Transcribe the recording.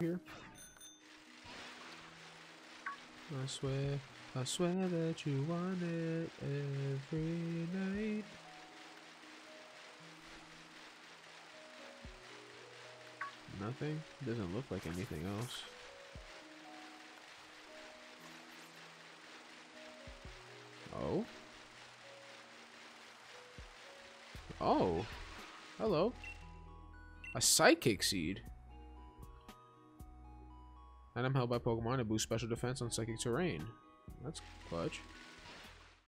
Here. I swear, I swear that you want it every night. Nothing? Doesn't look like anything else. Oh? Oh. Hello. A psychic seed. Item held by Pokemon to boost special defense on psychic terrain. That's clutch.